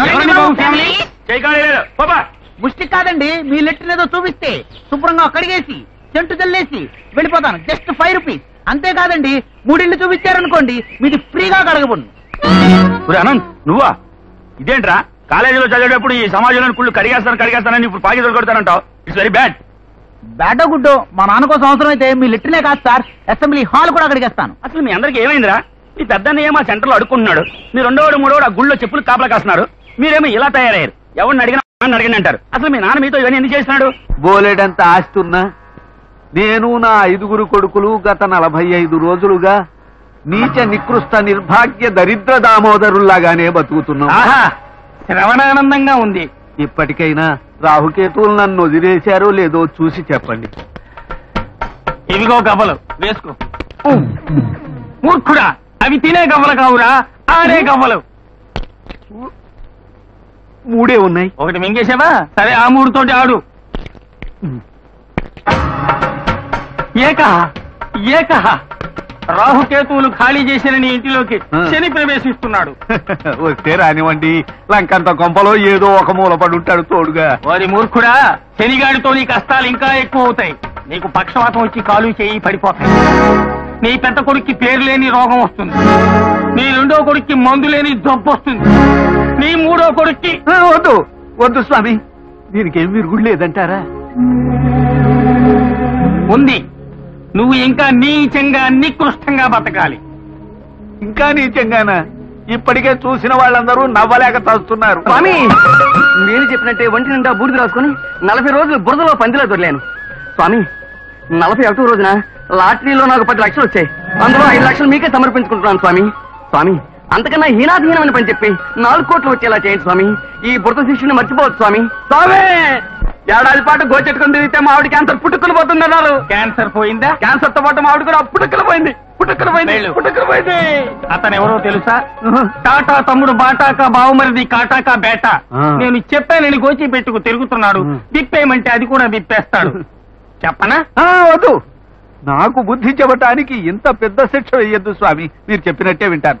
ఎవరండి బాబు? ఫ్యామిలీ? చేయకాలేదు పాపా. ముష్టి కాదండి మీ లెటర్ ఏదో చూపిస్తే శుభ్రంగా కడిగేసి చెంటు జల్లేసి వెళ్ళిపోతాను. Just five rupees. అంతేకాదండి మూడిళ్ళు చూపించారనుకోండి మీది ఫ్రీగా కడగబడి అనంత్ నువ్వా? ఇదేంట్రా? కాలేజీలో చదివేటప్పుడు ఈ సమాజంలో కుళ్ళు కడిగేస్తాను కడిగేస్తానని ఇప్పుడు పాకిస్తాను కొడతానంటావు. ఇట్స్ వెరీ బ్యాడ్ బ్యాడో గుడ్డో మా నాన్న కోసం అవసరం అయితే మీ లిటర్లే కాదు సార్ అసెంబ్లీ హాల్ కూడా కడిగేస్తాను. అసలు మీ అందరికి ఏమైందిరా? ఈ పెద్దన్నయ్య మా సెంటర్లో అడుక్కుంటున్నాడు. మీ రెండోవాడు మూడోవాడు ఆ గుళ్ళో చెప్పులు కాపలా కాస్తున్నారు. మీరేమో ఇలా తయారయ్యారు. ఎవరిని అడిగినా నన్ను అడిగిన అంటారు. అసలు మీ నాన్న మీతో ఇవన్నీ ఎందుకు చేస్తున్నాడు? బోలెడంత ఆస్తున్నా నేను నా ఐదుగురు కొడుకులు గత నలభై ఐదు రోజులుగా నీచ నికృష్ట నిర్భాగ్య దరిద్ర దామోదరుల్లాగానే బతుకుతున్నాం. ఆహా! శ్రవణానందంగా ఉంది. ఇప్పటికైనా రాహుకేతువులు నన్ను వదిలేశారో లేదో చూసి చెప్పండి. ఇవిగో గవ్వలు వేసుకో. మూర్ఖుడా! అవి తినే గవ్వలు కావురా ఆడే గవ్వలు. మూడే ఉన్నాయి. ఒకటి మింగేసావా సరే ఆ మూడుతోటి ఆడు. ఏక ఏక. రాహుకేతువులు ఖాళీ చేసిన నీ ఇంటిలోకి. శని ప్రవేశిస్తున్నాడు. వస్తే రానివ్వండి. లంకంత కొంపలో ఏదో ఒక మూల పడి ఉంటాడు తోడుగా. వారి మూర్ఖుడా శనిగాడితో నీ కష్టాలు ఇంకా ఎక్కువ అవుతాయి. నీకు పక్షవాతం వచ్చి కాలు చేయి పడిపోతాయి. నీ పెద్ద కొడుక్కి పేరు లేని రోగం వస్తుంది. నీ రెండో కొడుక్కి మందు లేని జబ్బు వస్తుంది. నీ మూడో కొడుక్కి. ఆ, వద్దు వద్దు స్వామి. దీనికి ఏం విరుగుడు లేదంటారా? ఉంది. నువ్వు ఇంకా నీచంగా నికృష్టంగా బతకాలి. ఇంకా నీచంగానా? ఇప్పటికే చూసిన వాళ్ళందరూ నవ్వలేక తస్తున్నారు స్వామి! మీరు చెప్పినట్టే ఒంటి నిండా బూడిద రాసుకుని నలభై రోజులు బురదలో పందిలో దొరలేను. స్వామి నలభై ఒకటో రోజున లాటరీలో నాకు పది లక్షలు వచ్చాయి. అందులో ఐదు లక్షలు మీకే సమర్పించుకుంటున్నాను స్వామి. స్వామి అంతకన్నా హీనాధీనమైన పని చెప్పి నాలుగు కోట్లు వచ్చేలా చేయండి స్వామి. ఈ బురద శిష్యుని మర్చిపోవద్దు స్వామి. స్వామి! ఏడాది పాటు గోచెట్టుకుని తిరిగితే మా ఆవిడ క్యాన్సర్ పుట్టుకులు పోతుందన్నారు క్యాన్సర్ పోయిందా? క్యాన్సర్తో పాటు మా ఆవిడ కూడా పుట్టుకులు పోయింది. పుట్టుకులు పోయింది. పుట్టుకులు పోయింది. అతను ఎవరో తెలుసా? టాటా తమ్ముడు బాటాకా బావుమరిది కాటాకా బేటా. నేను చెప్పానని గోచి పెట్టుకు తిరుగుతున్నాడు. విప్పేయమంటే అది కూడా విప్పేస్తాడు. చెప్పనా? వద్దు. నాకు బుద్ధి చెప్పటానికి ఇంత పెద్ద శిక్ష వేయద్దు స్వామి. మీరు చెప్పినట్టే వింటాను.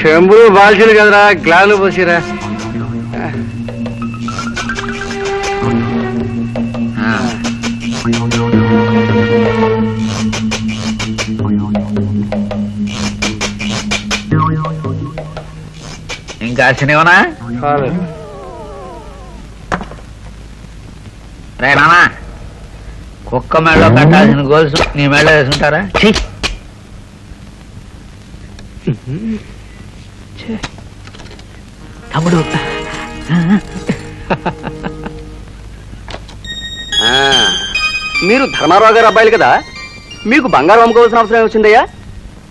చెంబులు బాల్చీలు కదరా గ్లాలు పోసిరా. ఇంకా సినిమానా రే నానా కుక్క మెడలో కట్టాల్సిన గోల్స్ నీ మెడలో వేసుకుంటారా ఛీ! తమ్ముడు. మీరు ధర్మారావు గారు అబ్బాయిలు కదా? మీకు బంగారం అమ్ముకోవాల్సిన అవసరం వచ్చిందయ్యా?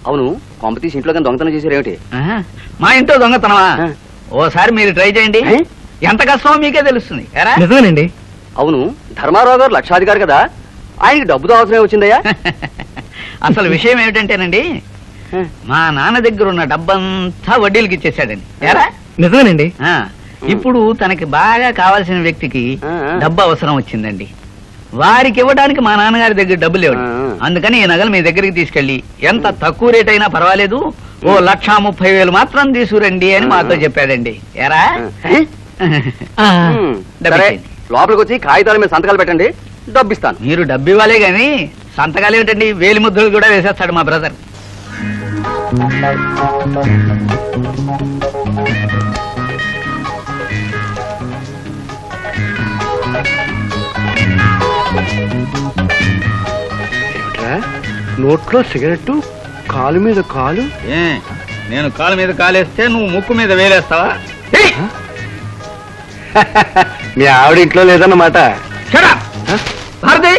అవును కాంపిటీషన్ ఇంట్లో కానీ దొంగతనం చేశారేమిటి మా ఇంట్లో దొంగతనమా. ఓసారి మీరు ట్రై చేయండి? ఎంత కష్టమో మీకే తెలుస్తుంది నిజమేనండి. అవును ధర్మారావు గారు లక్షాధికారి కదా? ఆయనకి డబ్బుతో అవసరం వచ్చిందయ్యా? అసలు విషయం ఏమిటంటేనండి మా నాన్న దగ్గర ఉన్న డబ్బంతా వడ్డీలకి ఇచ్చేసాడండి ఎరా నిజమేనండి. ఆ, ఇప్పుడు తనకి బాగా కావాల్సిన వ్యక్తికి. డబ్బు అవసరం వచ్చిందండి. వారికి ఇవ్వడానికి మా నాన్నగారి దగ్గర డబ్బులు లేవు. అందుకని ఈ నగలు మీ దగ్గరికి తీసుకెళ్ళి ఎంత తక్కువ రేట్ అయినా పర్వాలేదు ఓ లక్ష ముప్పై వేలు మాత్రం తీసుకురండి అని మాతో చెప్పాడండి. ఎరా డబ్బు. లోపలికి వచ్చి కాగితాల మీద సంతకాలు పెట్టండి. డబ్బు ఇస్తాను మీరు డబ్బు ఇవ్వాలే గాని సంతకాలు ఏమిటండి? వేలి ముద్రలు కూడా వేసేస్తాడు మా బ్రదర్. నోట్లో సిగరెట్ కాలు మీద కాలు? ఏ, నేను కాలు మీద కాలేస్తే నువ్వు ముక్కు మీద వేలేస్తావా! మీ ఆవిడ ఇంట్లో లేదన్నమాట. Shut up! భారతి!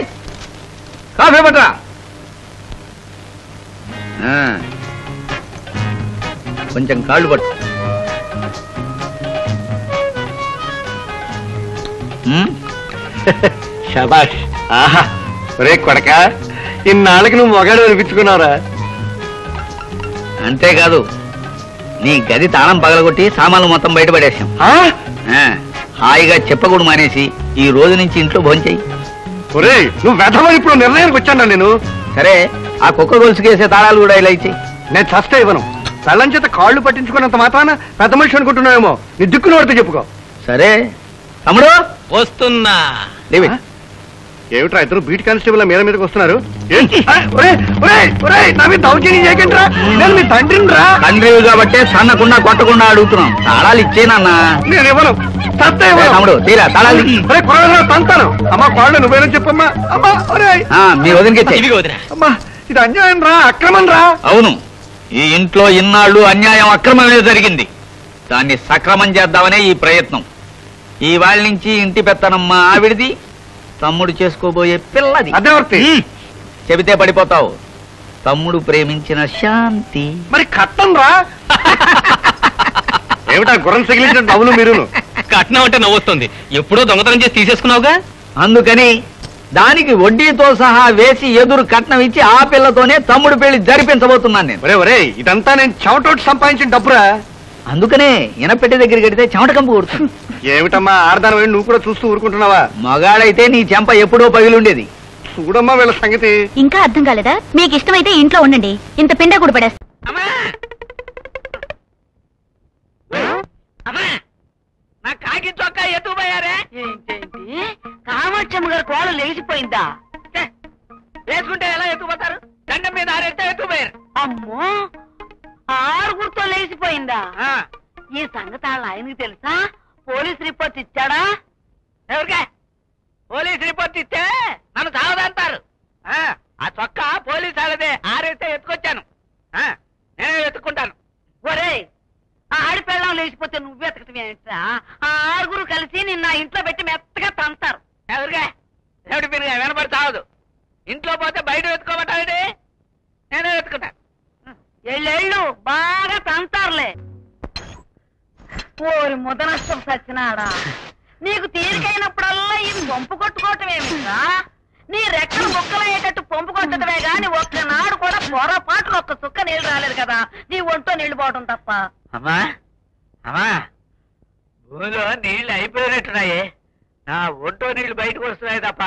కాఫీ పట్రా. కొంచెం కాళ్ళు పట్టు. ఆహా. ఒరే కొడక ఇన్నాళ్ళకి నువ్వు మొగాడు అనిపించుకున్నారా అంతేకాదు నీ గది తాళం పగలగొట్టి సామాన్లు మొత్తం బయటపడేసాం హాయిగా చెప్పకూడదు మానేసి ఈ రోజు నుంచి ఇంట్లో భోంచేయి. ఒరే నువ్వు వెధవని ఇప్పుడు నిర్ణయానికి వచ్చాను నేను? సరే ఆ కుక్క గొలుసుకేసే తాళాలు కూడా ఇలా ఇచ్చేయి నేను చస్తే ఇవ్వను. పెళ్ళం చేత కాళ్ళు పట్టించుకున్నంత మాత్రాన పెద్ద మనిషి అనుకుంటున్నావేమో? నీ దిక్కు నోడితే చెప్పుకో. సరే. తమ్ముడు? వస్తున్నా. ఏమిట్రా ఇద్దరు బీట్ కానిస్టేబుల్ మీద మీదకి వస్తున్నారు? ఏంటి? ఆ, ఒరేయ్, ఒరేయ్, ఒరేయ్, నా మీద దౌర్జన్యం చేయకండి రా నేను మీ తండ్రిని రా తండ్రివి కాబట్టే సన్నకుండా కొట్టకుండా అడుగుతున్నాం. తాళాలు ఇచ్చేనన్నా నేను ఇవ్వను. ఏ ఇవ్వను తమ్ముడు తీరా తాళాలు ఇయ్యి. ఒరే కుర్రగా తంతాను. అమ్మా కాళ్ళు నువ్వేనో చెప్పమ్మా? అమ్మా ఒరేయ్. ఆ, మీ వదినకి ఇచ్చే. ఇదిగో వదినా. అమ్మా ఇది అన్యాయం రా అక్రమం రా. అవును. ఈ ఇంట్లో ఇన్నాళ్ళు అన్యాయం అక్రమమే జరిగింది. దాన్ని సక్రమం చేద్దామనే ఈ ప్రయత్నం. ఈ వాళ్ళ నుంచి ఇంటి పెత్తనం మా ఆవిడిది తమ్ముడు చేసుకోబోయే పిల్లది. అదేవర్తి. ఉమ్, చెబితే పడిపోతావు. తమ్ముడు ప్రేమించిన శాంతి. మరి కట్టం రా ఏమిటా గుర్రం సిగిలించిన నవ్వులు మీరును. కట్నం అంటే నవ్వొస్తుంది. ఎప్పుడో దొంగతనం చేసి తీసేసుకున్నావుగా? అందుకని దానికి వడ్డీతో సహా వేసి ఎదురు కట్నం ఇచ్చి ఆ పిల్లతోనే తమ్ముడు పెళ్ళి జరిపించబోతున్నాను నేను. ఒరే ఒరే ఇదంతా నేను చెవటోటి సంపాదించిన డబ్బురా? అందుకనే ఇనపెట్టి దగ్గరికి వెడితే చెమట కంపు కొడుతుంది. ఏమిటమ్మా ఆడదాని వెళ్ళి నువ్వు కూడా చూస్తూ ఊరుకుంటున్నావా? మగాడైతే నీ చెంప ఎప్పుడో పగిలుండేది. చూడమ్మా వీళ్ళ సంగతి. ఇంకా అర్థం కాలేదా? మీకు ఇష్టమైతే ఇంట్లో ఉండండి. ఇంత పిండ కూడా పడేస్తా నా కాకి చొక్కా ఎత్తుపోయారే కామాక్షమ్మ గారి కోడ లేచిపోయిందా? వేసుకుంటే ఎలా ఎత్తుపోతారు దండం మీద ఆరేస్తే ఎత్తుపోయారు అమ్మో ఆరుగురితో లేచిపోయిందా? ఈ సంగతి వాళ్ళ ఆయనకి తెలుసా? పోలీస్ రిపోర్ట్ ఇచ్చాడా? ఎవరికే? పోలీస్ రిపోర్ట్ ఇస్తే నన్ను సావదంటారు ఆ, ఆ చొక్కా పోలీస్ వాళ్ళదే ఆరేస్తే ఎత్తుకొచ్చాను. ఆ, నేనే ఎత్తుకుంటాను. ఒరేయ్ ఆ ఆడిపెళ్ళం లేచిపోతే నువ్వు వెతకటం ఏంట్రా ఆ ఆరుగురు కలిసి నిన్న ఇంట్లో పెట్టి మెత్తగా తంతారు. ఎవరికే ఎవడి పెరిగా వినపడి చావదు ఇంట్లో పోతే బయట ఎత్తుకోమంటావేంటి నేనే ఎత్తుకుంటాను ఎళ్ళెళ్ళు బాగా తంతారులే. ఓరి ముదనష్టం సచ్చినాడా? నీకు తీరికైనప్పుడల్లా ఈ పంపు కొట్టుకోవటం ఏమిట్రా నీ రెక్కలు ముక్కలయ్యేటట్టు పంపు కొట్టడమే గాని ఒక్కనాడు కూడా పొరపాటున ఒక్క చుక్క నీళ్ళు రాలేదు కదా. నీ ఒంటో నీళ్ళు పోవటం తప్ప. అమ్మా అమ్మా. భూమిలో నీళ్ళు అయిపోయినట్టున్నాయి. నా ఒంటో నీళ్ళు బయటకు వస్తున్నాయి తప్ప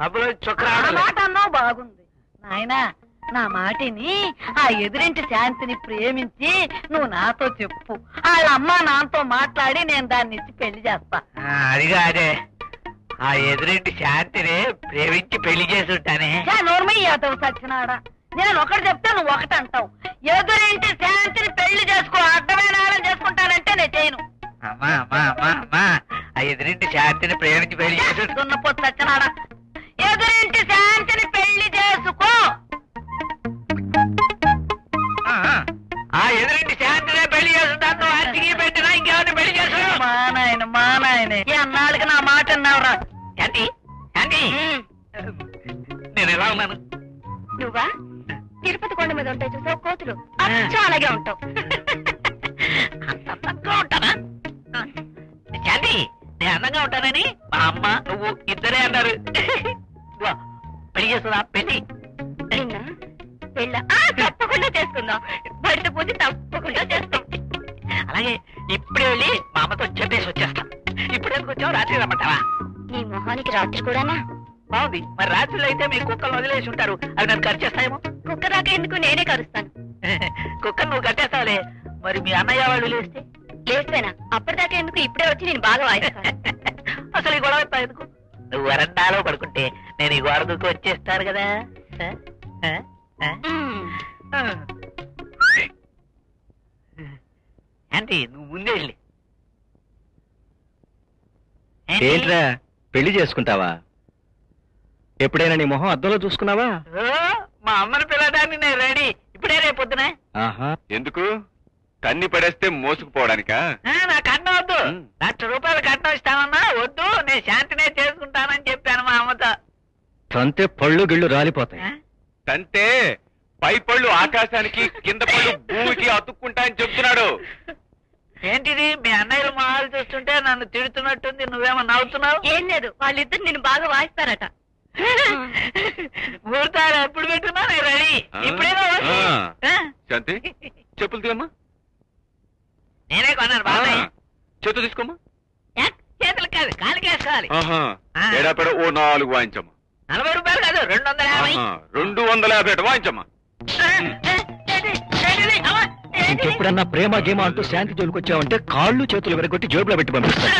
అప్పుడు చుక్క రావడం మాట అన్నావు బాగుంది. నాయనా నా మాటిని ఆ ఎదురింటి శాంతిని ప్రేమించి నువ్వు నాతో చెప్పు. వాళ్ళ అమ్మ నాన్నతో మాట్లాడి నేను దాన్ని ఇచ్చి పెళ్ళి చేస్తా. అదిగా అదే ఆ ఎదురింటి శాంతిని ప్రేమించి పెళ్ళి చేసి ఉంటానే చా, నోర్మయ్య యాదవ్ సచ్చినాడా నేను ఒకటి చెప్తే నువ్వు ఒకటి అంటావు. ఎదురింటి శాంతిని పెళ్ళి చేసుకో అడ్డమైన ఆడం చేసుకుంటానంటే నేను చేయను. అమ్మా అమ్మా అమ్మా అమ్మా. ఆ ఎదురింటి శాంతిని ప్రేమించి పెళ్ళి చేసి దున్నపోతు సచ్చినాడా ఆంటీ నువ్వు ముందే వెళ్ళి? ఏంట్రా పెళ్ళి చేసుకుంటావా? ఎప్పుడైనా నీ మొహం అద్దంలో చూసుకున్నావా? మా అమ్మని పిల్లడానికి నేను రెడీ. ఇప్పుడే రేపు పొద్దునే. ఆహా. ఎందుకు? తన్ని పడేస్తే మోసుకుపోవడానికా? ఆ, నా కట్నం వద్దు. లక్ష రూపాయలు కట్నం ఇస్తానన్నా వద్దు. నేను శాంతినే చేసుకుంటానని చెప్పాను మా అమ్మతో. తంతే పళ్ళు గిళ్ళు రాలిపోతాయి? తంతే? పై పళ్ళు ఆకాశానికి కింద పళ్ళు భూమికి అతుక్కుంటాయని చెప్తున్నాడు. ఏంటిది? మీ అన్నయ్యలు మా వాళ్ళు చూస్తుంటే నన్ను తిడుతున్నట్టుంది నువ్వేమో నవ్వుతున్నావు? ఏం లేదు వాళ్ళిద్దరు నిన్ను బాగా వాయిస్తారట. ఊరుతారు? ఎప్పుడు పెట్టున్నా నేను రెడీ? ఇప్పుడేనా. ఆ? శాంతి చెప్పులు తీయమ్మా. నేనే కొన్నాను బాబాయ్. చేతులు తీసుకోమ్మా. చేతులు కాదు కాలికేసుకోవాలి ఆహా ఆ. ఏడా పెడ ఓ నాలుగు వాయించమ్మా. నలభై రూపాయలు కాదు రెండు వందల యాభై. రెండు వందల యాభై వాయించమ్మా. ఇంకెప్పుడన్నా ప్రేమ గేమ అంటూ శాంతి జోలికి వచ్చావంటే కాళ్ళు చేతులు విరగొట్టి జేబులో పెట్టి పంపిస్తాను.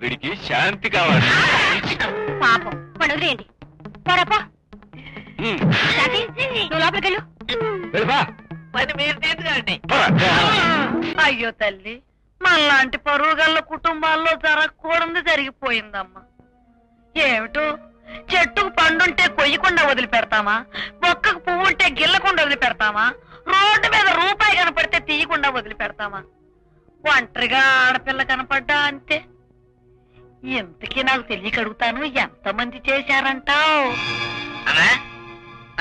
వీడికి శాంతి కావాలి. పాపం వాడు వదిలేయండి పోరాపో ఉమ్, శాంతి నువ్వు లోపలికి వెళ్ళు వెళ్ళిపా. పని మీరు. అయ్యో తల్లి. మళ్ళాంటి పరువు గల్ల కుటుంబాల్లో జరగకూడదు జరిగిపోయిందమ్మా. ఏమిటో? చెట్టుకు పండుంటే కొయ్యకుండా వదిలిపెడతామా? మొక్కకు పువ్వు ఉంటే గిల్లకుండా వదిలిపెడతామా? రోడ్డు మీద రూపాయి కనపడితే తీయకుండా వదిలిపెడతామా? ఒంటరిగా ఆడపిల్ల కనపడ్డా అంతే. ఇంతకీ నాకు తెలియక అడుగుతాను ఎంతమంది చేశారంటావు?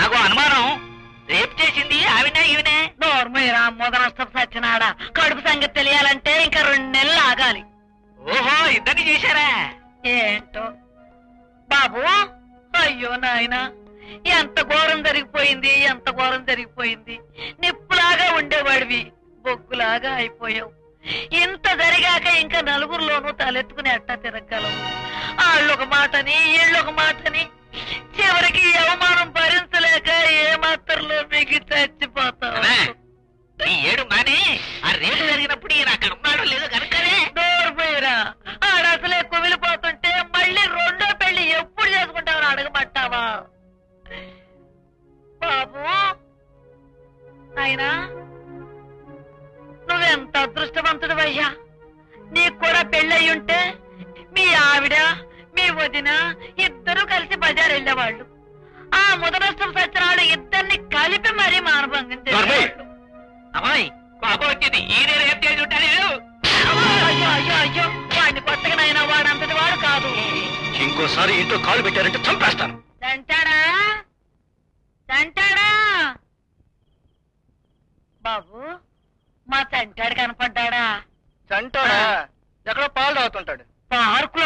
నాకు అనుమానం. రేపు చేసింది ఆవినే ఈవినే నోర్మయ్యరా మొదనష్టం సచ్చినాడా. కడుపు సంగతి తెలియాలంటే ఇంకా రెండు నెలలు ఆగాలి. ఓహో ఇద్దరిని చేశారా? ఏంటో? బాబు అయ్యో నాయనా ఎంత ఘోరం జరిగిపోయింది ఎంత ఘోరం జరిగిపోయింది. నిప్పులాగా ఉండేవాడివి బొగ్గులాగా అయిపోయావు. ఇంత జరిగాక ఇంకా నలుగురిలోనూ తలెత్తుకుని ఎట్టా తిరగలవు వాళ్ళొక మాటని వీళ్ళొక మాటని. చివరికి అవమానం భరించలేక ఏ మాత్రలో మిగి చచ్చిపోతావు? ఈ ఏడు మాని ఆ రేపు జరిగినప్పుడు ఈయన అక్కడ ఉన్నాడో లేదో కనుక్కనే నోరుపోయిరా ఆడసలే కుమిలిపోతుంటే మళ్ళీ రెండో పెళ్ళి ఎప్పుడు చేసుకుంటావని అడగమంటావా? బాబు అయినా నువ్వెంత అదృష్టవంతుడు అయ్యా నీకు కూడా పెళ్ళయి ఉంటే మీ ఆవిడ మీ వదిన ఇద్దరు కలిసి బజార్ వెళ్ళేవాళ్ళు ఆ ముదనష్టం సత్యనాడు ఇద్దరిని కలిపి మరీ మానభంగం అమ్మాయి కోపం వచ్చింది. ఈయన రేపు చేసి ఉంటాడు అయ్యో అయ్యో అయ్యో. వాడిని నైనా వాడంతటి వాడు కాదు. ఇంకోసారి ఇంట్లో కాలు పెట్టారంటే చంపేస్తాను. తంటాడా తంటాడా బాబు మా తంటాడు కనపడ్డాడా? చంటాడా? ఎక్కడో పాలు తాగుతుంటాడు. పార్క్లో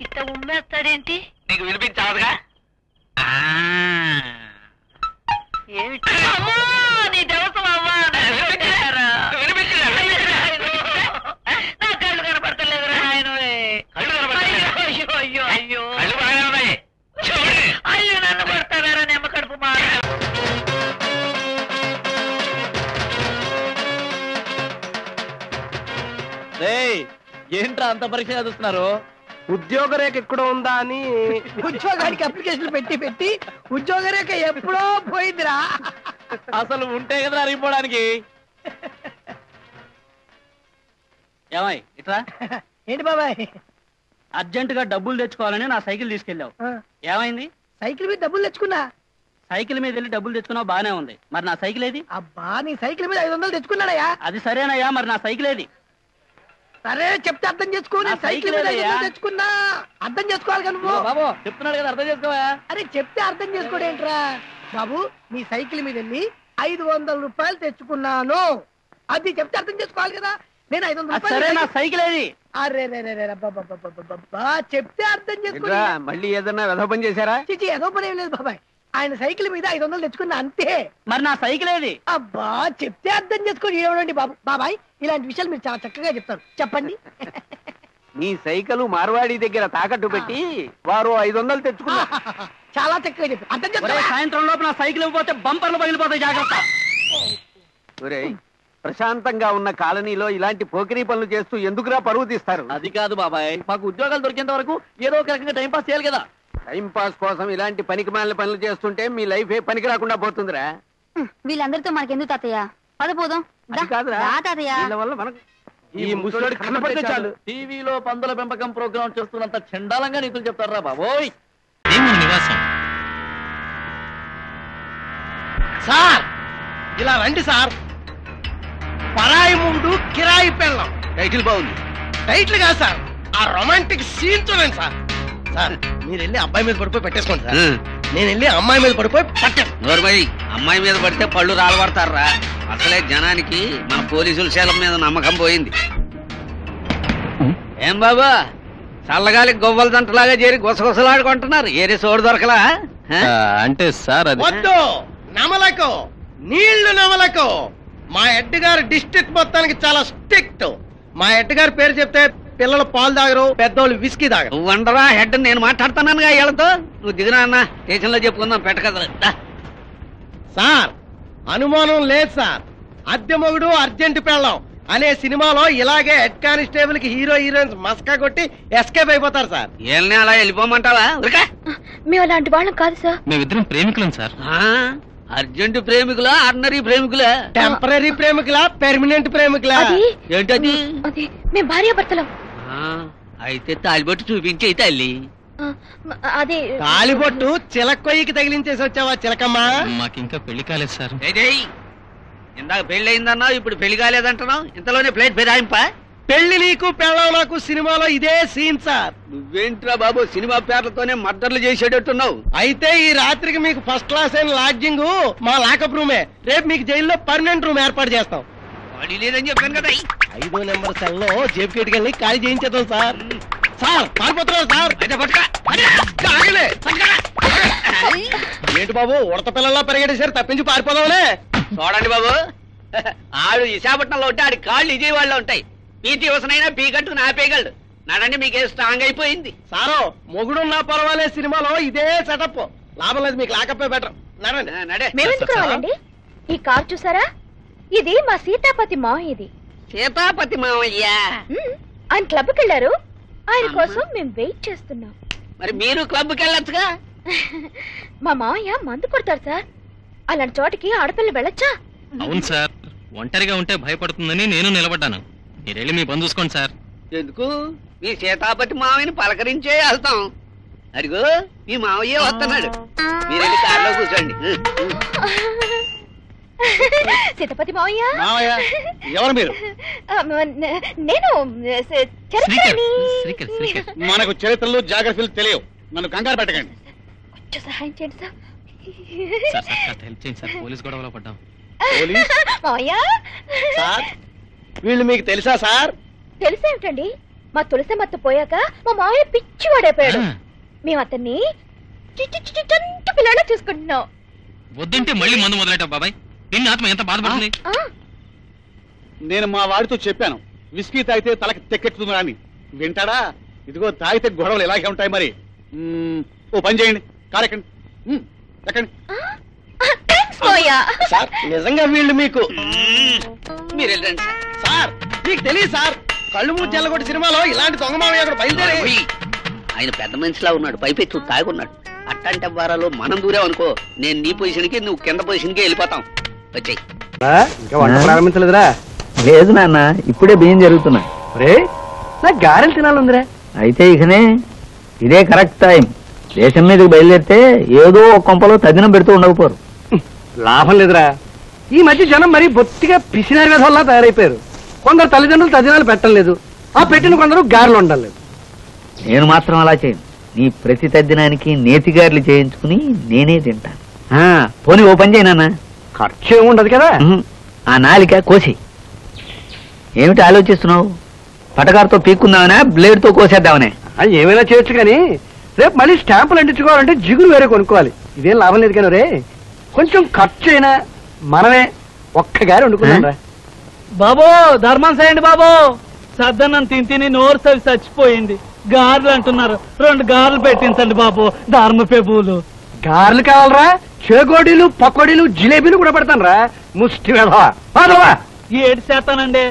ఇంత ఉమ్మేస్తాడేంటి నీకు వినిపించావుగా ఏమిటి? నీ దవసం అమ్మా, నా వినిపించలేరా? నా కళ్ళు కనపడతలేదురా అయ్యో, అయ్యో, అయ్యో. నన్ను కొడతారా నిమ్మ కడుపు మా రేయ్ ఏంట్రా అంత పరీక్ష చదువుతున్నారు ఉద్యోగ రేఖ ఎక్కడ ఉందా అని. ఉద్యోగానికి అప్లికేషన్ పెట్టి పెట్టి ఉద్యోగ రేఖ ఎప్పుడో పోయిందిరా. అసలు ఉంటే కదరా అరిగిపోవడానికి ఏమై ఇట్రా? ఏంటి బాబాయ్? అర్జెంట్గా డబ్బులు తెచ్చుకోవాలని నా సైకిల్ తీసుకెళ్ళావు. ఆ, ఏమైంది? సైకిల్ మీద డబ్బులు తెచ్చుకున్నా? సైకిల్ మీద వెళ్ళి డబ్బులు తెచ్చుకున్నావు బానే ఉంది. మరి నా సైకిల్ ఏది? అబ్బా నీ సైకిల్ మీద ఐదు వందలు తెచ్చుకున్నాడయ్యా. అది సరేనయ్యా మరి నా సైకిల్ ఏది? సరే చెప్తే అర్థం చేసుకో నా నేను సైకిల్ మీద తెచ్చుకున్నా. అర్థం చేసుకోవాలి కదా నువ్వు? బాబు చెప్తున్నాడు కదా అర్థం చేసుకోవా? అరే చెప్తే అర్థం చేసుకోడేంట్రా బాబు నీ సైకిల్ మీద వెళ్ళి ఐదు వందల రూపాయలు తెచ్చుకున్నాను. అది చెప్తే అర్థం చేసుకోవాలి కదా? నేను ఐదు వందల అది సరే నా రూపాయలు సైకిల్ ఏది? అరే రే రే రే అబ్బబ్బబ్బబ్బబ్బబ్బా, చెప్తే అర్థం చేసుకో. మళ్ళీ ఏదన్నా వెధ పని చేశారా? చిచి ఏదో పని ఏం లేదు బాబాయ్. ఆయన సైకిల్ మీద ఐదు వందలు తెచ్చుకున్నా అంతే. మరి నా సైకిల్ ఏది? అబ్బా చెప్తే అర్థం చేసుకోండి ఏమండి బాబు? బాబాయ్ ఇలాంటి విషయాలు మీరు చాలా చక్కగా చెప్తారు. చెప్పండి. నీ సైకిల్ మార్వాడి దగ్గర తాకట్టు పెట్టి వారు ఐదు వందలు తెచ్చుకున్నా. చాలా చక్కగా చెప్పారు. అర్థం చేసుకో సాయంత్రం లోపు నా సైకిల్ ఇవ్వకపోతే బంపర్లు పగిలిపోతాయి జాగ్రత్త. ఒరేయ్, ప్రశాంతంగా ఉన్న కాలనీలో ఇలాంటి పోకిరీ పనులు చేస్తూ ఎందుకురా పరువు తీస్తారు? అది కాదు బాబాయ్. మాకు ఉద్యోగాలు దొరికేంత వరకు ఏదో ఒక రకంగా టైం పాస్ చేయాలి కదా. టైం పాస్ కోసం ఇలాంటి పనికి మాలిన పనులు చేస్తుంటే మీ లైఫ్ ఏ పనికి రాకుండా పోతుందిరా. వీళ్ళందరితో మనకెందుకు తాతయ్య? పద పోదాం. దా. అది కాదురా. దా తాతయ్య. వీళ్ళ వల్ల మనకు ఈ ముసలోడి కనపడితే చాలు. టీవీలో పందుల పెంపకం ప్రోగ్రామ్ చేస్తున్నంత చండాలంగా నీతులు చెప్తారా బాబోయ్? దేవుని నివాసం. సార్ ఇలా రండి సార్. పరాయి ముందు కిరాయి పెళ్ళం. టైటిల్ బాగుంది. టైటిల్ కాదు సార్ ఆ రొమాంటిక్ సీన్ చూడండి సార్. సార్ మీరు వెళ్ళి అబ్బాయి మీద పడిపోయి పెట్టేసుకోండి సార్ నేను వెళ్ళి అమ్మాయి మీద పడిపోయి పట్టేస్తాను అమ్మాయి మీద పడితే పళ్ళు రాలబడతారా? అసలే జనానికి మన పోలీసుల శీలం మీద నమ్మకం పోయింది. ఏం బాబా? చల్లగాలి గొవ్వల దంటలాగా చేరి గుసగుసలాడుకుంటున్నారు. ఏరి సోడు దొరకలా? అంటే సార్ వద్దు! నమలకు! నీళ్ళు నమలకు! మా హెడ్ గారు డిస్ట్రిక్ట్ మొత్తానికి చాలా స్ట్రిక్ట్. మా గారి పేరు చెప్తే పిల్లలు పాలు తాగరు పెద్దోళ్ళు విస్కీ తాగరు. నువ్వు వండరా హెడ్ నేను మాట్లాడుతున్నానుగా వీళ్ళతో నువ్వు దిగినా అన్న స్టేషన్లో చెప్పుకుందాం పెట్టకదా. సార్ అనుమానం లేదు సార్. అద్దె మొగుడు అర్జెంట్ పెళ్ళం అనే సినిమాలో ఇలాగే హెడ్ కానిస్టేబుల్కి హీరో హీరోయిన్స్ మస్కా కొట్టి ఎస్కేప్ అయిపోతారు సార్. వీళ్ళని అలా వెళ్ళిపోమంటావా? మేము అలాంటి వాళ్ళం కాదు సార్. మేమిద్దరం ప్రేమికులం సార్. ఆ, అర్జెంట్ ప్రేమికులా ఆర్డినరీ ప్రేమికులా? టెంపరీ ప్రేమికులా పెర్మనెంట్ ప్రేమికులా? ఏంటది? అది మేము భార్యాభర్తలం. అయితే తాలిబొట్టు చూపించే తల్లి. అది తాలిబొట్టు చిలక్కొయ్యికి తగిలించేసి వచ్చావా చిలకమ్మా? మాకింకా పెళ్ళి కాలేదు సార్. ఏయ్, ఇందాక పెళ్ళి అయిందన్నావు ఇప్పుడు పెళ్ళి కాలేదంటున్నావు? ఇంతలోనే ప్లేట్ ఫిరాయింపా పెళ్ళి నీకు పెళ్ళం నాకు సినిమాలో ఇదే సీన్ సార్. నువ్వేంట్రా బాబు సినిమా పేర్లతోనే మర్డర్లు చేసేటట్టున్నావు? అయితే ఈ రాత్రికి మీకు ఫస్ట్ క్లాస్ అయిన లాడ్జింగ్ మా లాకప్ రూమే. రేపు మీకు జైల్లో పర్మనెంట్ రూమ్ ఏర్పాటు చేస్తాం. వాడి లేదని చెప్పాను కదా. ఐదో నెంబర్ సెల్లో జేబు కేటుకెళ్ళి ఖాళీ చేయించేద్దాం సార్. సార్ పారిపోతున్నారు సార్? అయితే. ఏంటి బాబు ఉడత పిల్లల్లా పరిగెట్టేశారు తప్పించి పారిపోదాంలే చూడండి బాబు. ఆడు విశాఖపట్నంలో ఉంటే ఆడి కాళ్ళు విజయవాడలో ఉంటాయి. పీటీ వసనైనా పీకట్టు నాపేయగలడు నడండి మీకే స్ట్రాంగ్ అయిపోయింది. సారో మొగుడున్నా పర్వాలే సినిమాలో ఇదే సెటప్ లాభం లేదు మీకు లాకప్పే బెటర్ నడండి. నడే. ఈ కార్ చూసారా? ఇది మా సీతాపతి మావయ్యది సీతాపతి మావయ్య. ఆయన క్లబ్కి వెళ్ళారు ఆయన కోసం మేము వెయిట్ చేస్తున్నాం. మరి మీరు క్లబ్కి వెళ్ళొచ్చుగా మా మావయ్య మందు కొడతారు సార్. అలాంటి చోటికి ఆడపిల్ల వెళ్ళొచ్చా? అవును సార్. ఒంటరిగా ఉంటే భయపడుతుందని నేను నిలబడ్డాను. మీరెళ్ళి మీ పని చూసుకోండి సార్. ఎందుకు? మీ సీతాపతి మావయ్యని పలకరించే వెళ్తాం. అడిగో మీ మావయ్య వస్తున్నాడు. మీరు వెళ్ళి కారులో కూర్చోండి. సీతాపతి మావయ్య? మావయ్య ఎవరు మీరు? నేను మనకు చరిత్రలు జాగ్రఫీలు తెలియవు. నన్ను కంగారు పెట్టకండి. కొంచెం సహాయం చేయండి సార్. సార్ సార్ కాస్త హెల్ప్ చేయండి సార్. పోలీస్ గొడవలో పడ్డాం. పోలీస్? మావయ్య? సార్ వీళ్ళు మీకు తెలుసా సార్? తెలిసేమిటండి మా తులసి మత్తు పోయాక మా మావయ్య పిచ్చివాడైపోయాడు. ఆ, మేము అతన్ని చిట్టి చిట్టి చంటి పిల్లలా చూసుకుంటున్నాం. వద్దంటే మళ్ళీ మందు మొదలెట్టావు బాబాయ్? నిన్న ఆత్మ ఎంత బాధపడుతుంది? నేను మా వాడితో చెప్పాను. విస్కీ తాగితే తలకి తెక్కెట్టుతుందా అని వింటాడా? ఇదిగో తాగితే గొడవలు ఇలాగే ఉంటాయి మరి. ఓ పని చేయండి. కారెక్కండి మ్మ్, ఎక్కండి. సార్ నిజంగా వీళ్ళు మీకు. మీరు వెళ్ళండి సార్. సార్ మీకు తెలియదు సార్. కళ్ళు మూసి జల్లగొట్టి సినిమాలో ఇలాంటి దొంగ మామయ్య అక్కడ బయలుదేరి. ఆయన పెద్ద మనిషిలా ఉన్నాడు పైపెత్తు తాగున్నాడు. అట్టంటే వారాలు మనం దూరామనుకో నేను నీ పొజిషన్కి నువ్వు కింద పొజిషన్కి వెళ్ళిపోతాం. వచ్చాయి. ఇంకా వంట ప్రారంభించలేదురా. లేదు నాన్న ఇప్పుడే బియ్యం జరుగుతున్నా. రే నాకు గారెలు తినాలందిరా అయితే ఇకనే ఇదే కరెక్ట్ టైం. దేశం మీదకి బయలుదేరితే ఏదో ఒక కొంపలో తదినం పెడుతూ ఉండకపోరు. లాభం లేదురా. ఈ మధ్య జనం మరీ బొత్తిగా పిసినారి విధంలా తయారైపోయారు. కొందరు తల్లిదండ్రులు తదినాలు పెట్టలేదు ఆ పెట్టిన కొందరు గారెలు ఉండలేదు నేను మాత్రం అలా చేయను. నీ ప్రతి తద్దినానికి నేతిగారులు చేయించుకుని నేనే తింటాను. ఆ, పోనీ ఓ పని చేయనా ఖర్చు ఏమి ఉండదు కదా ఆ నాలిక కోసి. ఏమిటి ఆలోచిస్తున్నావు? పటకారుతో పీక్కుందామనే బ్లేడ్తో కోసేద్దామనే. ఏమైనా చేయొచ్చు కానీ రేపు మళ్ళీ స్టాంపులు అంటించుకోవాలంటే జిగురు వేరే కొనుక్కోవాలి. ఇదేం లాభం లేదు కానీ రే కొంచెం ఖర్చు అయినా మనమే ఒక్క గారి వండుకున్నాం రా బాబో ధర్మం చేయండి బాబో. సద్దన్నం తిని తిని నోరు సవి చచ్చిపోయింది. గారెలు అంటున్నారు. రెండు గారెలు పెట్టించండి బాబు ధర్మ పెబులు గారెలు కావాలరా? చేగోడీలు పకోడీలు జిలేబీలు కూడా పెడతాను రా ముష్టి వేధవా. ఏడు చేస్తానండి?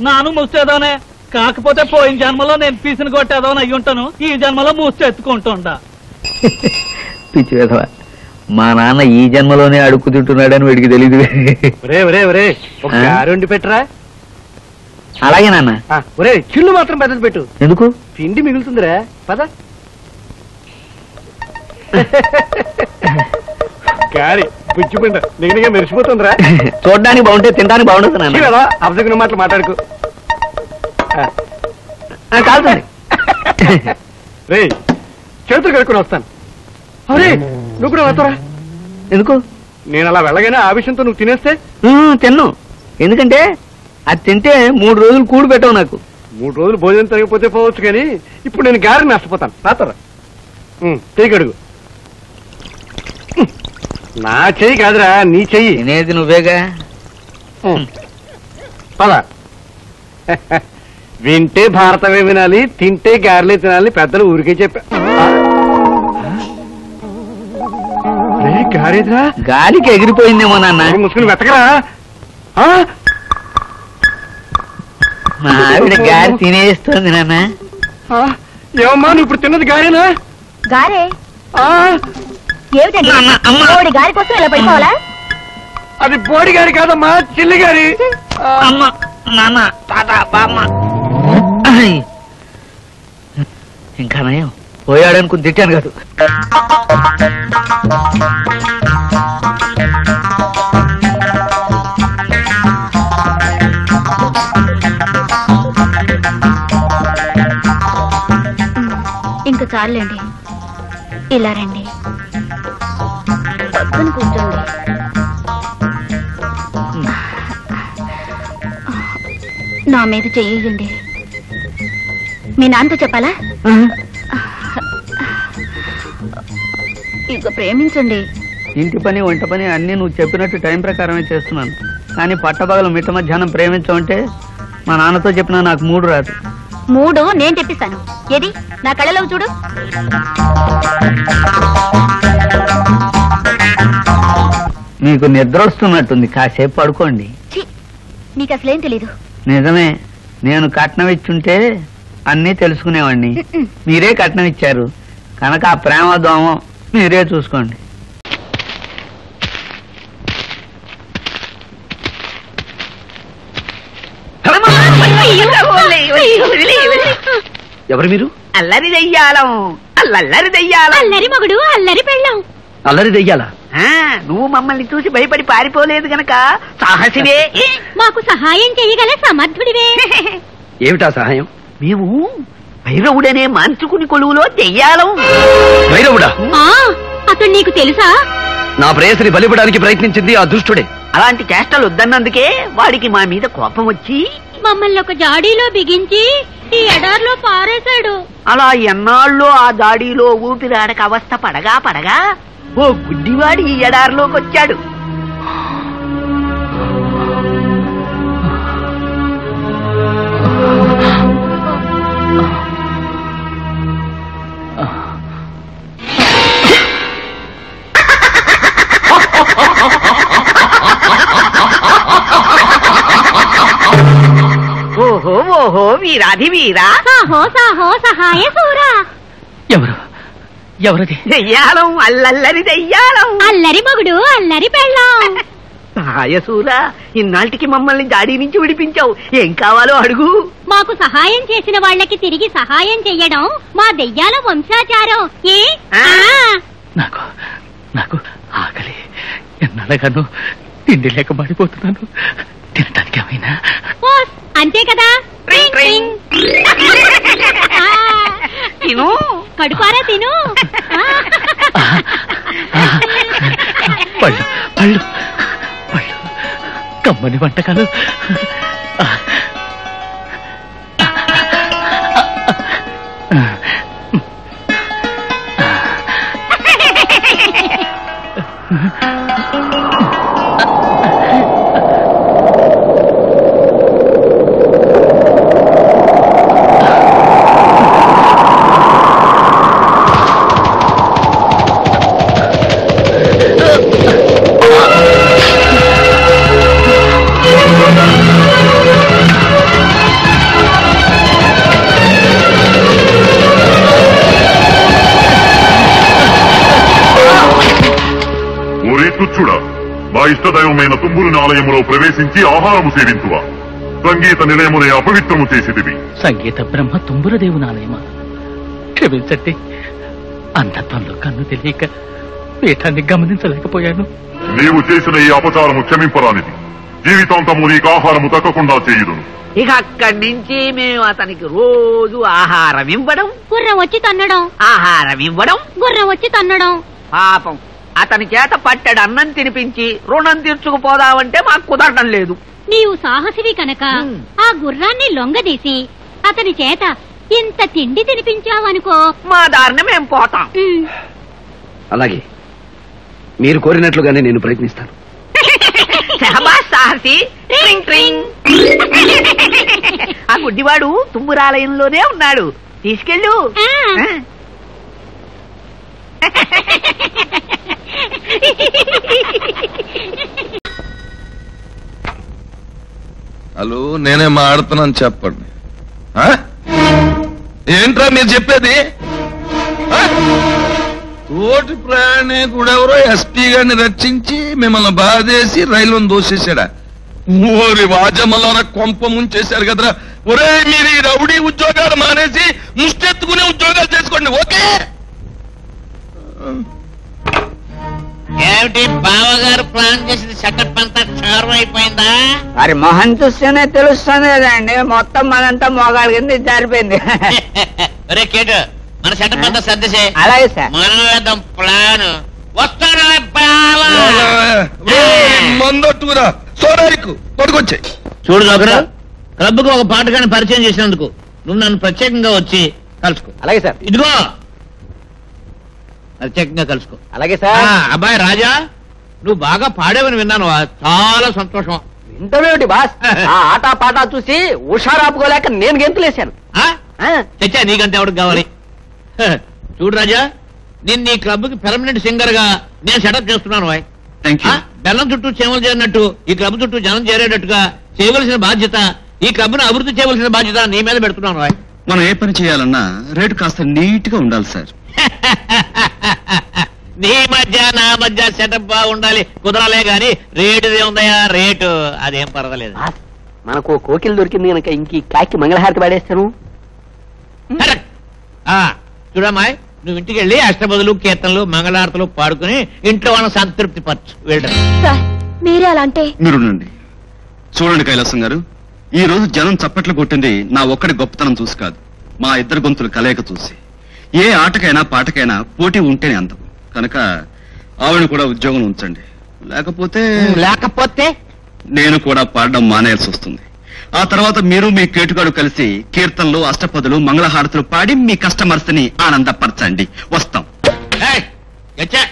నాను ముస్తేదోనే కాకపోతే పోయిన జన్మలో నేను పీసిన కొట్టేదోని అయ్యి ఉంటాను. ఈ జన్మలో మూసి ఎత్తుకుంటుండా. పిచ్చి విధవ మా నాన్న ఈ జన్మలోనే అడుక్కు తింటున్నాడని వీడికి తెలియదు పెట్టరా. అలాగే నాన్న. ఒరే చిల్లు మాత్రం పెద్దది పెట్టు. ఎందుకు? పిండి మిగులుతుందిరా. పద. గారి పుచ్చి పిండ. నిగనిగా మెరిసిపోతుందిరా. చూడడానికి బాగుంటే తినడానికి బాగుండదు నాన్న. కదా అపసగిన మాటలు మాట్లాడుకో. ఆ, రే చేతులు కడుక్కొని వస్తాను. అరే నువ్వు కూడా వస్తారా? ఎందుకు? నేను అలా వెళ్ళగానే ఆ విషయంతో నువ్వు తినేస్తే? ఉమ్, తిన్ను. ఎందుకంటే అది తింటే మూడు రోజులు కూడు పెట్టవు నాకు. మూడు రోజులు భోజనం తగ్గిపోతే పోవచ్చు కానీ ఇప్పుడు నేను గారి నష్టపోతాను. రాతరా చెయ్యి కడుగు. నా చెయ్యి కాదురా నీ చెయ్యి. తినేది నువ్వేగా. పద. వింటే భారతమే వినాలి తింటే గారెలే తినాలి పెద్దలు ఊరికే చెప్పా. గారేదిరా? గాలికి ఎగిరిపోయిందేమో నాన్న. అది ముసుగుని వెతకరా. ఆ? మా ఆవిడ గాలి తినేస్తుంది నాన్న. ఆ? ఏమమ్మా నువ్వు ఇప్పుడు తిన్నది గారేనా? గారే. ఆ? ఏమిటండి? కోడి గారి కోసం ఇలా పడిపోవాలా? అది బోడి గారి కాదమ్మా చిల్లి గారి. అమ్మ నాన్న తాత బామ్మ. ఇంకా నయం. పోయాడనుకుని తిట్టాను కాదు. ఇంకా చాలండి ఇలా రండి. పక్కన కూర్చోండి. నా మీద చెయ్యండి మీ నాన్నతో చెప్పాలా? ఇక ప్రేమించండి. ఇంటి పని వంట పని అన్ని నువ్వు చెప్పినట్టు టైం ప్రకారమే చేస్తున్నాను. కానీ పట్టపగలు మిట్ట మధ్యాహ్నం ప్రేమించమంటే మా నాన్నతో చెప్పినా నాకు మూడు రాదు. మూడు నేను తెప్పిస్తాను ఏది? నా కళ్ళలో చూడు. మీకు నిద్ర వస్తున్నట్టుంది కాసేపు పడుకోండి. ఛీ, నీకు అసలేం తెలీదు. నిజమే నేను కట్నం ఇచ్చుంటే అన్నీ తెలుసుకునేవాడిని మీరే కట్నం ఇచ్చారు కనుక ఆ ప్రేమ దోమం మీరే చూసుకోండి. ఎవరు మీరు? అల్లరి దెయ్యాలం. అల్లరి దెయ్యాలం. అల్లరి మగుడు అల్లరి పెళ్ళం. అల్లరి దెయ్యాలా? నువ్వు మమ్మల్ని చూసి భయపడి పారిపోలేదు గనక సాహసివే. మాకు సహాయం చేయగల సమర్థుడివే. ఏమిటా సహాయం? మేము భైరవుడనే మాంచుకుని కొలువులో దెయ్యాలం. భైరవుడా? అతడు నీకు తెలుసా? నా ప్రేయసిని బలిపడానికి ప్రయత్నించింది ఆ దుష్టుడే. అలాంటి చేష్టలు వద్దన్నందుకే వాడికి మా మీద కోపం వచ్చి మమ్మల్ని ఒక జాడీలో బిగించి ఈ ఎడార్లో పారేశాడు. అలా ఎన్నాళ్ళు ఆ దాడిలో ఊపిరాడక అవస్థ పడగా పడగా ఓ గుడ్డివాడి ఈ ఎడారిలోకి వచ్చాడు. ఓహో ఓహో వీరాధి వీరా సాహో సాహో సహాయ సూరా ఎవరు? ఎవరది? దెయ్యాలం అల్లల్లరి దెయ్యాలం. అల్లరి మొగుడు అల్లరి పెళ్ళాం. సహాయసూరా ఇన్నాళ్ళకి మమ్మల్ని జాడీ నుంచి విడిపించావు. ఏం కావాలో అడుగు. మాకు సహాయం చేసిన వాళ్ళకి తిరిగి సహాయం చెయ్యడం మా దెయ్యాల వంశాచారం. ఏ. నాకు నాకు ఆకలి. ఎన్నడగాను తిండి లేక పడిపోతున్నాను తినటానికి ఏమైనా? అంతే కదా. తిను. కడుపారా తిను? పళ్ళు పళ్ళు పళ్ళు. కమ్మని వంటకాలు. ఇష్టదైవమైన తుంబురుని ఆలయములో ప్రవేశించి ఆహారము సేవింతువా. సంగీత నిలయమునే అపవిత్రము చేసిదివి సంగీత బ్రహ్మ తుంబుర దేవునాలయమా క్షమించండి అంధత్వంలో కన్ను తెలియక పీఠాన్ని గమనించలేకపోయాను. నీవు చేసిన ఈ అపచారము క్షమింపరానిది. జీవితాంతము నీకు ఆహారము తక్కకుండా చేయుదును. ఇక అక్కడి నుంచి మేము అతనికి రోజు ఆహారం ఇవ్వడం గుర్రం వచ్చి తన్నడం. ఆహారం ఇవ్వడం గుర్రం వచ్చి తన్నడం. పాపం. అతని చేత పట్టెడు అన్నం తినిపించి రుణం తీర్చుకుపోదామంటే మాకు కుదరడం లేదు. నీవు సాహసివి కనుక. ఆ గుర్రాన్ని లొంగదీసి అతని చేత ఇంత తిండి తినిపించావనుకో. మా దారిని మేము పోతాం. అలాగే. మీరు కోరినట్లుగానే నేను ప్రయత్నిస్తాను. సాహసి ఆ గుడ్డివాడు తుమ్మురాలయంలోనే ఉన్నాడు. తీసుకెళ్ళు? హలో నేనే మాడుతున్నాను చెప్పండి. ఏంట్రా మీరు చెప్పేది? తోటి ప్రాణి ఎవరో ఎస్పీ గారిని రక్షించి మిమ్మల్ని బాధేసి రైలును దోసేశాడా? ఓరి వాజమ్మలోన కొంప ముంచేశారు కదరా. ఒరే మీరు ఈ రౌడీ ఉద్యోగాలు మానేసి ముష్టెత్తుకునే ఉద్యోగాలు చేసుకోండి ఓకే? ఏమిటి బావగారు ప్లాన్ చేసిన సెటప్ అంతా క్షారం అయిపోయిందా? వారి మొహం చూస్తేనే తెలుస్తుంది కదండి మొత్తం మనంతా మోగాళ్ళ కింద జారిపోయింది. ఒరే కేటు మన సెటప్ అంతా సర్దేసే అలాగే సార్. మనం వేద్దాం ప్లాన్. వస్తాను బావా? మందొట్టుకురా. చూడు దగ్గర క్లబ్కు ఒక పాటగాని పరిచయం చేసినందుకు నువ్వు నన్ను ప్రత్యేకంగా వచ్చి కలుసుకో. అలాగే సార్. ఇదిగో ప్రత్యేకంగా కలుసుకో. అలాగే ఆ, అబ్బాయి రాజా నువ్వు బాగా పాడేవని విన్నాను. చాలా సంతోషం. ఇంతమేమిటి బాస్? ఆ ఆట పాట చూసి హుషారాపుకోలేక నేను గెంతులేశాను. ఆ? చచ్చా నీకంటే ఎవరికి కావాలి? హ, చూడు రాజా నేను నీ క్లబ్కి పెర్మనెంట్ సింగర్గా నేను సెటప్ చేస్తున్నాను వాయ్ థ్యాంక్ ఆ, బెల్లం చుట్టూ చేమలు చేరినట్టు ఈ క్లబ్ చుట్టూ జనం చేరేటట్టుగా చేయవలసిన బాధ్యత ఈ క్లబ్ను అభివృద్ధి చేయవలసిన బాధ్యత నీ మీద పెడుతున్నాను వాయ్ మనం ఏ పని చేయాలన్నా రేటు కాస్త నీట్గా ఉండాలి సార్. నీ మధ్య నా మధ్య సెటప్ బాగుండాలి. కుదరాలే గాని రేటు ఉందయా రేటు అదేం పర్వాలేదు. మనకు కోకిలు దొరికింది కనుక ఇంక ఈ కాకి మంగళహారతి పాడేస్తాను. చూడమ్మాయి నువ్వు ఇంటికి వెళ్ళి అష్టపదులు కీర్తనలు మంగళారతలు పాడుకుని ఇంట్లో వాళ్ళని సంతృప్తి పరచు. వెళ్ళడం మీరే అలా అంటే? మీరుండండి. చూడండి కైలాసం గారు ఈ రోజు జనం చప్పట్లు కొట్టింది నా ఒక్కడి గొప్పతనం చూసి కాదు. మా ఇద్దరు గొంతులు కలయిక చూసి. ఏ ఆటకైనా పాటకైనా పోటీ ఉంటేనే అందం. కనుక ఆవిడ కూడా ఉద్యోగం ఉంచండి. లేకపోతే లేకపోతే? నేను కూడా పాడడం మానేయాల్సి వస్తుంది. ఆ తర్వాత మీరు మీ కేటుగాడు కలిసి కీర్తనలు అష్టపదులు మంగళహారతులు పాడి మీ కస్టమర్స్ని ఆనందపరచండి. వస్తాం. ఏయ్, ఎచ్చా.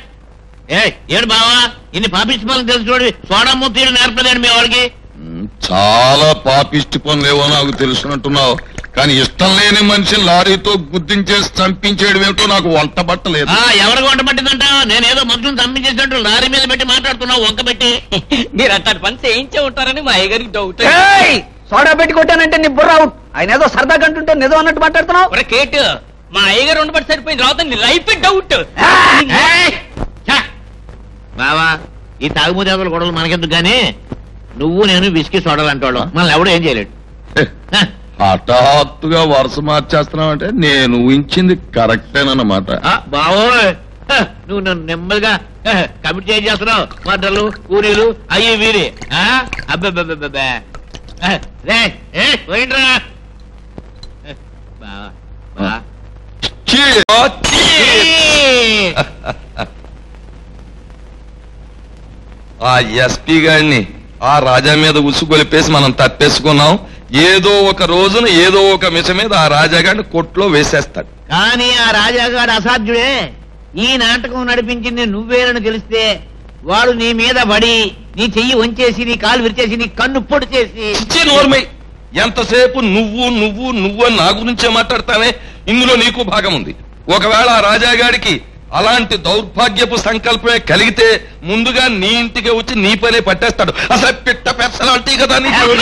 ఏయ్, ఏడు బావా ఇన్ని పాపించుకోవాలని తెలుసు చూడు సోడా మూతీరు నేర్పలేడు మీ వాడికి చాలా పాపిష్టి పనులేవో నాకు తెలుసునంటున్నావు కానీ ఇష్టం లేని మనిషి లారీతో గుద్దించేసి చంపించేయడం ఏమిటో నాకు వంట బట్టలేదు ఆ ఎవరికి వంట పట్టిందంటావు? నేనేదో మనుషులు చంపించేసినట్టు లారీ మీద పెట్టి మాట్లాడుతున్నావు వంక పెట్టి. మీరు అట్లాంటి పని చేయించే ఉంటారని మా అయ్యగారికి డౌట్ సోడా పెట్టి కొట్టానంటే నీ బుర్ర అవుట్ ఆయన ఏదో సరదాగా అంటుంటే నిజం అన్నట్టు మాట్లాడుతున్నావు? కేట్ మా అయ్యగారు ఉండబట్టి సరిపోయింది తర్వాత నీ లైఫ్ డౌట్ బావా ఈ తాగుమూతి అదలు గొడవలు మనకెందుకు గానీ? నువ్వు నేను విసికి చూడాలంటాడు మనల్ని ఎవడు ఏం చేయలేడు. హఠాత్తుగా వరుస మార్చేస్తున్నావు అంటే నేను ఊహించింది కరెక్టేనన్నమాట. ఆ, బావోయ్! హ, నువ్వు నన్ను నెమ్మదిగా హ, కమిట్ చేస్తున్నావు. మద్దలు కూలీలు అయ్యి వీరి ఆ? అబ్బబ్బబ్బబ్బబ్బే. హ, రే, ఏ, పోయిండ్రా. హ, బావా బావా ఆ ఎస్పీ గారిని ఆ రాజా మీద ఉసుగొలిపేసి మనం తప్పేసుకున్నాం. ఏదో ఒక రోజున ఏదో ఒక మిష మీద ఆ రాజా గారిని కొట్లో వేసేస్తాడు. కానీ ఆ రాజాగాడు అసాధ్యుడే. ఈ నాటకం నడిపించింది నువ్వేనని తెలిస్తే వాడు నీ మీద పడి నీ చెయ్యి వంచేసి నీ కాలు విరిచేసి నీ కన్ను పొడి చేసి. ఇచ్చే నోర్మై. ఎంతసేపు నువ్వు నువ్వు నువ్వు అని నా గురించే మాట్లాడతానే ఇందులో నీకు భాగం ఉంది. ఒకవేళ ఆ రాజాగాడికి అలాంటి దౌర్భాగ్యపు సంకల్పమే కలిగితే ముందుగా నీ ఇంటికి వచ్చి నీ పనే పట్టేస్తాడు. అసలు పిట్ట పెచ్చలాంటి కదా నీకు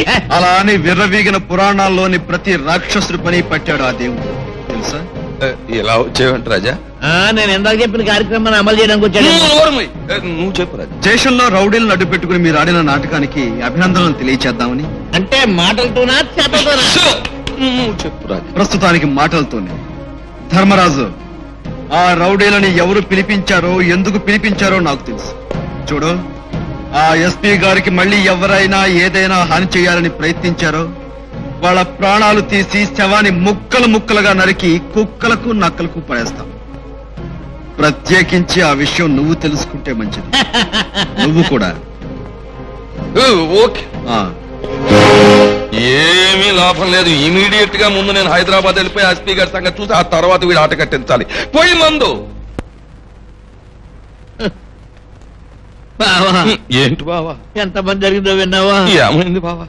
అలా అని విర్రవీగిన పురాణాల్లోని ప్రతి రాక్షసుడి పని పట్టాడు ఆ దేవుడు. తెలుసా? ఇలా వచ్చేవంట రాజా? ఆ, నేను ఎందాక చెప్పిన కార్యక్రమాన్ని అమలు చేయడానికి వచ్చాడు. నువ్వు చెప్పు రాజా. దేశంలో రౌడీలను అడ్డు పెట్టుకుని మీరు ఆడిన నాటకానికి అభినందనలు తెలియచేద్దామని. అంటే మాటలతోనా నువ్వు చెప్పు రాజా. ప్రస్తుతానికి మాటలతోనే. ధర్మరాజు ఆ రౌడీలని ఎవరు పిలిపించారో ఎందుకు పిలిపించారో నాకు తెలుసు. చూడు ఆ ఎస్పీ గారికి మళ్ళీ ఎవరైనా ఏదైనా హాని చేయాలని ప్రయత్నించారో వాళ్ళ ప్రాణాలు తీసి శవాన్ని ముక్కలు ముక్కలుగా నరికి కుక్కలకు నక్కలకు పడేస్తాం ప్రత్యేకించి ఆ విషయం నువ్వు తెలుసుకుంటే మంచిది. నువ్వు కూడా. ఓకే ఏమీ లాభం లేదు. ఇమీడియట్గా ముందు నేను హైదరాబాద్ వెళ్ళిపోయి ఎస్పీ గారి సంగతి చూసి ఆ తర్వాత వీడు ఆట కట్టించాలి. పోయి మందు. బావా. ఏంటి బావా? ఎంత పని జరిగిందో విన్నావా? ఏమైంది బావా?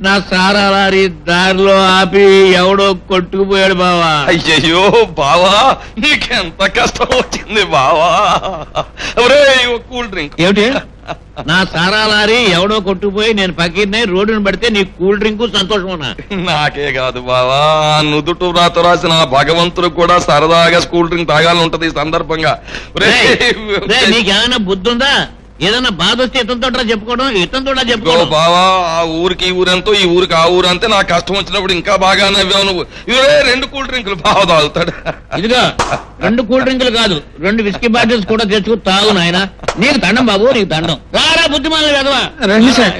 నా సారా లారీ దారిలో ఆపి ఎవడో కొట్టుకుపోయాడు బావా. అయ్యయ్యో బావా నీకెంత కష్టం వచ్చింది బావా. ఒరే కూల్ డ్రింక్. ఏమిటి? నా సారా లారీ ఎవడో కొట్టుకుపోయి నేను పక్కనే రోడ్డును పడితే నీ కూల్ డ్రింక్ సంతోషం ఉన్నా నాకే కాదు బావా. నుదుటు రాత రాసిన భగవంతుడు కూడా సరదాగా స్కూల్ డ్రింక్ తాగాలని ఉంటది ఈ సందర్భంగా. నీకేమైనా బుద్ధి ఉందా ఏదన్నా బాధ వస్తే ఇతంతో చెప్పుకోవడం? ఇతంతో చెప్పుకోవడం? బావా ఆ ఊరికి ఈ ఊరెంతో ఈ ఊరికి ఆ ఊరు అంతే నాకు కష్టం వచ్చినప్పుడు ఇంకా బాగా నవ్వావు నువ్వు. ఇవే రెండు కూల్ డ్రింకులు బాగా తాగుతాడు. ఇదిగో రెండు కూల్ డ్రింకులు కాదు రెండు విస్కీ బాటిల్స్ కూడా తెచ్చుకు తాగు నాయన. నీకు దండం బాబు నీకు దండం. రారా బుద్ధిమాల రండి సార్.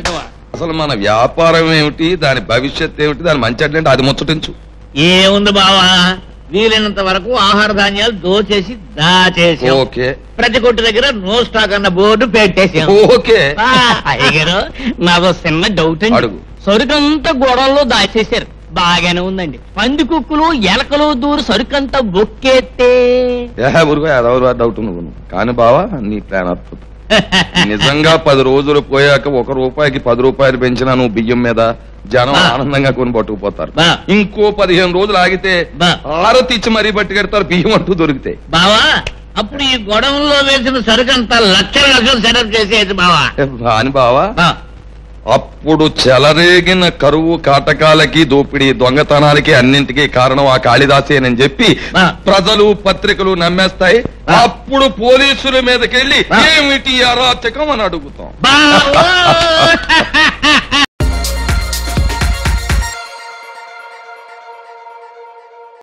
అసలు మన వ్యాపారం ఏమిటి దాని భవిష్యత్ ఏమిటి దాని మంచి అంటే అది ముచ్చటించు. ఏముంది బావా? వీలైనంత వరకు ఆహార ధాన్యాలు దోచేసి దాచేసి. ఓకే. ప్రతి కొట్టు దగ్గర నో స్టాక్ అన్న బోర్డు పెట్టేసాం. ఓకే. అయ్యగారు నాదో చిన్న డౌట్ అండి. సరుకంతా గోడల్లో దాచేశారు. బాగానే ఉందండి. పంది కుక్కులు ఎలకలు దూరు సరుకంతా ఏదో డౌట్ నువ్వు. కానీ బావా నీ ప్లాన్ అద్భుతం. నిజంగా పది రోజులు పోయాక ఒక రూపాయికి పది రూపాయలు పెంచినా నువ్వు బియ్యం మీద జనం ఆనందంగా కొని పట్టుకుపోతారు. ఇంకో పదిహేను రోజులు ఆగితే ఆరతి ఇచ్చి మరీ పట్టుకెడతారు బియ్యం అంటూ దొరికితే బావా అప్పుడు ఈ గొడవల్లో వేసిన సరుకంతా లక్షల లక్షలు సెటప్ చేసేది బావా. అని బావా అప్పుడు చెలరేగిన కరువు కాటకాలకి దోపిడీ దొంగతనాలకి అన్నింటికీ కారణం ఆ కాళిదాసేనని చెప్పి ప్రజలు పత్రికలు నమ్మేస్తాయి. అప్పుడు పోలీసుల మీదకెళ్ళి ఏమిటి అరాచకం అని అడుగుతాం.